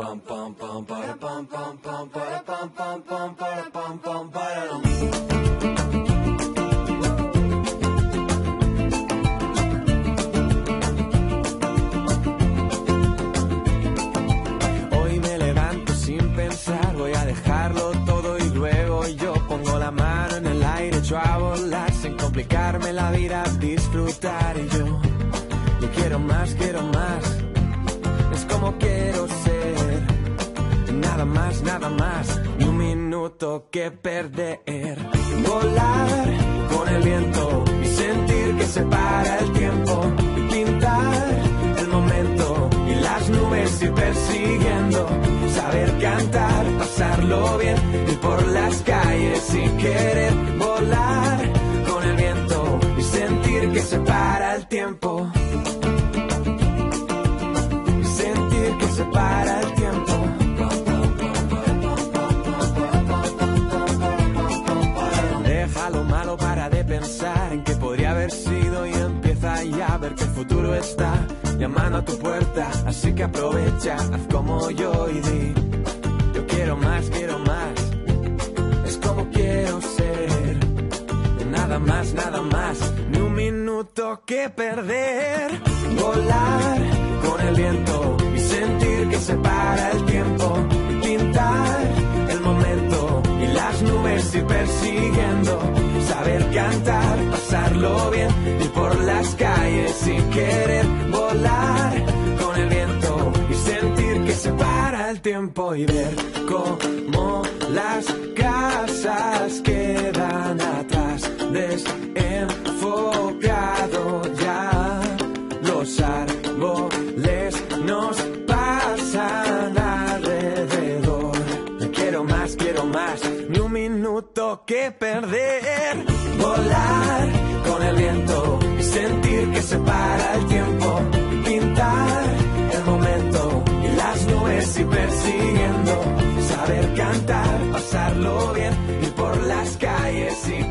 Pam pam pam para pam pam para pam pam para pam pam para. Hoy me levanto sin pensar, voy a dejarlo todo y luego yo pongo la mano en el aire, echo a volar sin complicarme la vida, disfrutar y yo, yo quiero más, quiero más, nada más, ni un minuto que perder, volar con el viento y sentir que se para el tiempo y pintar el momento y las nubes ir persiguiendo, saber cantar, pasarlo bien, ir por las calles y querer volar con el viento y sentir que se para el tiempo. Y a ver que el futuro está llamando a tu puerta. Así que aprovecha, haz como yo y di, yo quiero más, quiero más. Es como quiero ser, nada más, nada más, ni un minuto que perder. Volar con el viento y sentir que se para el tiempo pintar el momento y las nubes ir persiguiendo, y ver cómo las casas quedan atrás, desenfocado ya, los árboles nos pasan alrededor. Quiero más, quiero más, ni un minuto que perder. Volar con el viento y persiguiendo. Saber cantar, pasarlo bien, ir por las calles y